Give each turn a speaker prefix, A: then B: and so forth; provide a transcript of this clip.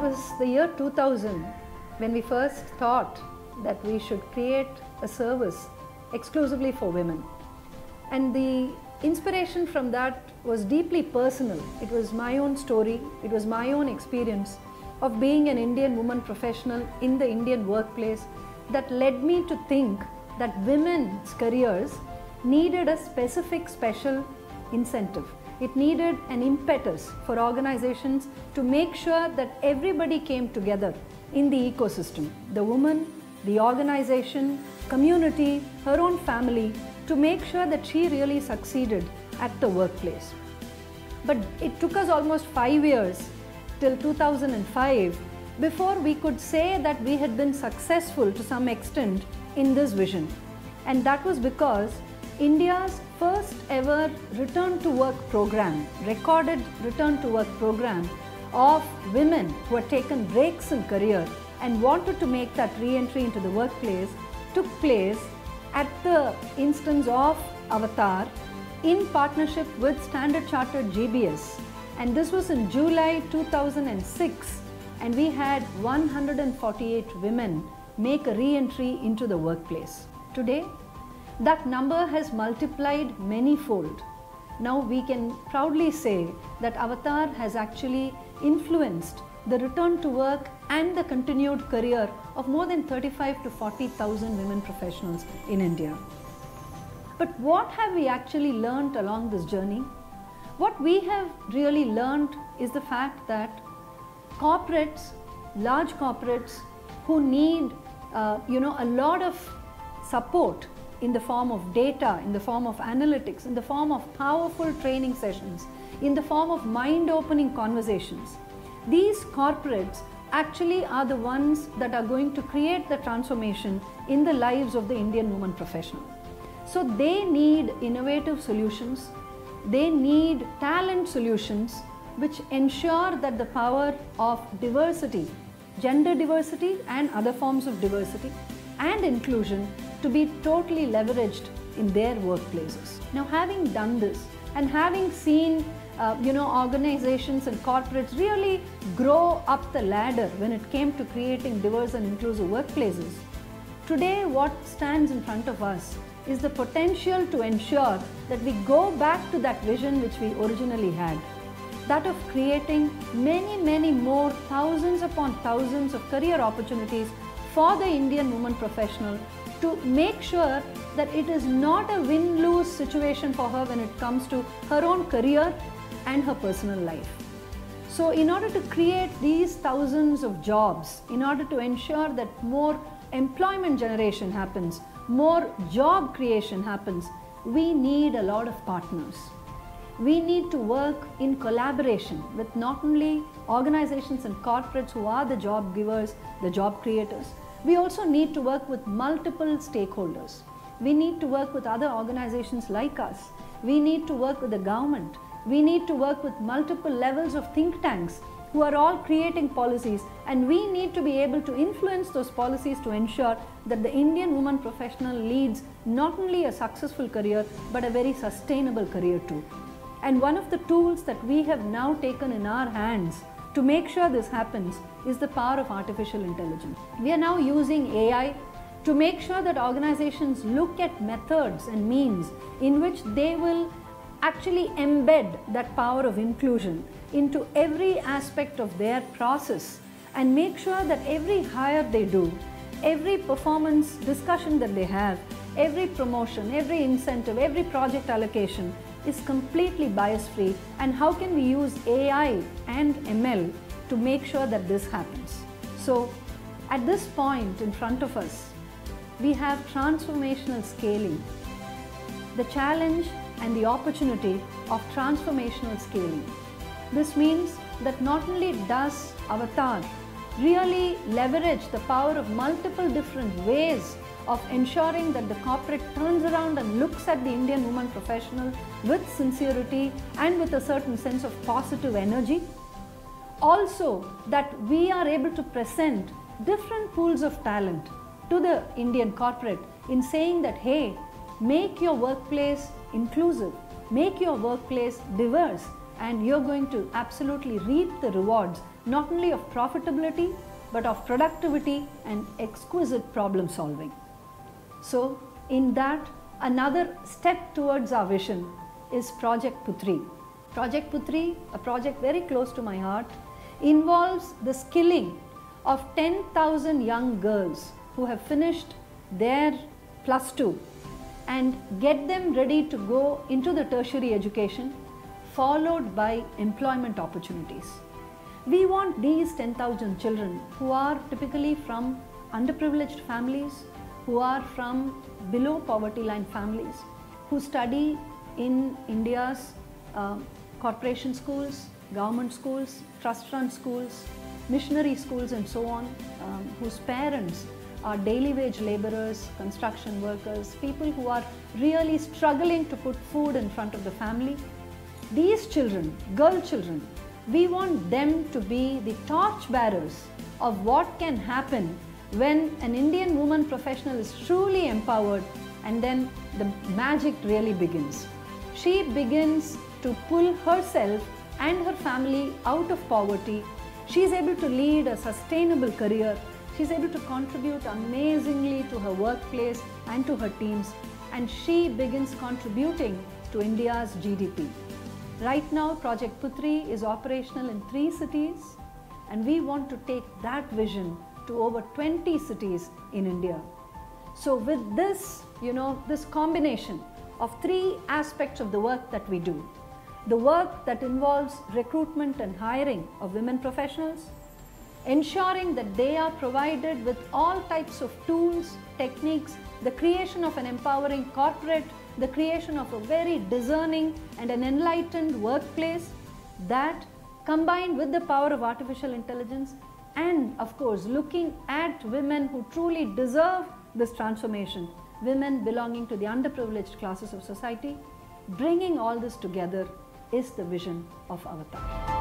A: was the year 2000 when we first thought that we should create a service exclusively for women. And the inspiration from that was deeply personal. It was my own story, it was my own experience of being an Indian woman professional in the Indian workplace that led me to think that women's careers needed a specific special incentive. It needed an impetus for organizations to make sure that everybody came together in the ecosystem the woman, the organization, community, her own family to make sure that she really succeeded at the workplace. But it took us almost five years till 2005 before we could say that we had been successful to some extent in this vision. And that was because India's first ever return to work program, recorded return to work program of women who had taken breaks in career and wanted to make that re-entry into the workplace took place at the instance of Avtar in partnership with Standard Chartered GBS and this was in July 2006 and we had 148 women make a re-entry into the workplace. Today that number has multiplied many-fold. Now we can proudly say that Avtar has actually influenced the return to work and the continued career of more than 35 to 40,000 women professionals in India. But what have we actually learned along this journey? What we have really learned is the fact that corporates, large corporates who need uh, you know a lot of support in the form of data, in the form of analytics, in the form of powerful training sessions, in the form of mind-opening conversations. These corporates actually are the ones that are going to create the transformation in the lives of the Indian woman professional. So they need innovative solutions, they need talent solutions which ensure that the power of diversity, gender diversity and other forms of diversity and inclusion to be totally leveraged in their workplaces. Now having done this and having seen uh, you know organizations and corporates really grow up the ladder when it came to creating diverse and inclusive workplaces, today what stands in front of us is the potential to ensure that we go back to that vision which we originally had that of creating many, many more thousands upon thousands of career opportunities for the Indian woman professional to make sure that it is not a win-lose situation for her when it comes to her own career and her personal life. So in order to create these thousands of jobs, in order to ensure that more employment generation happens, more job creation happens, we need a lot of partners. We need to work in collaboration with not only organizations and corporates who are the job givers, the job creators, we also need to work with multiple stakeholders. We need to work with other organizations like us. We need to work with the government. We need to work with multiple levels of think tanks who are all creating policies and we need to be able to influence those policies to ensure that the Indian woman professional leads not only a successful career but a very sustainable career too. And one of the tools that we have now taken in our hands to make sure this happens is the power of artificial intelligence. We are now using AI to make sure that organizations look at methods and means in which they will actually embed that power of inclusion into every aspect of their process and make sure that every hire they do, every performance discussion that they have, every promotion, every incentive, every project allocation is completely bias free and how can we use AI and ML to make sure that this happens. So at this point in front of us, we have transformational scaling. The challenge and the opportunity of transformational scaling. This means that not only does Avtar really leverage the power of multiple different ways of ensuring that the corporate turns around and looks at the Indian woman professional with sincerity and with a certain sense of positive energy. Also, that we are able to present different pools of talent to the Indian corporate in saying that, hey, make your workplace inclusive, make your workplace diverse, and you're going to absolutely reap the rewards not only of profitability but of productivity and exquisite problem solving. So, in that, another step towards our vision is Project Putri. Project Putri, a project very close to my heart, involves the skilling of 10,000 young girls who have finished their plus two and get them ready to go into the tertiary education followed by employment opportunities. We want these 10,000 children who are typically from underprivileged families, who are from below poverty line families, who study in India's uh, corporation schools, government schools, trust run schools, missionary schools and so on, um, whose parents are daily wage laborers, construction workers, people who are really struggling to put food in front of the family. These children, girl children, we want them to be the torch bearers of what can happen when an Indian woman professional is truly empowered and then the magic really begins. She begins to pull herself and her family out of poverty. She is able to lead a sustainable career. She is able to contribute amazingly to her workplace and to her teams, and she begins contributing to India's GDP. Right now, Project Putri is operational in three cities, and we want to take that vision to over 20 cities in India. So, with this, you know, this combination of three aspects of the work that we do the work that involves recruitment and hiring of women professionals, ensuring that they are provided with all types of tools, techniques, the creation of an empowering corporate, the creation of a very discerning and an enlightened workplace that combined with the power of artificial intelligence and of course looking at women who truly deserve this transformation, women belonging to the underprivileged classes of society, bringing all this together is the vision of Avtar.